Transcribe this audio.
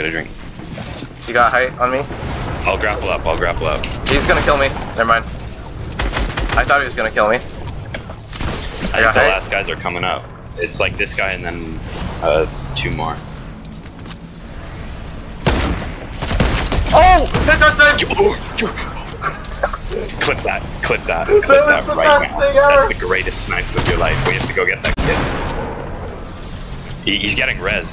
Get a drink. You got height on me? I'll grapple up. I'll grapple up. He's gonna kill me. Never mind. I thought he was gonna kill me. I I think the height. last guys are coming up. It's like this guy and then uh, two more. Oh! That's does! Oh, clip that. Clip that. Clip that, that right now. That's the greatest snipe of your life. We have to go get that kid. He, he's getting res.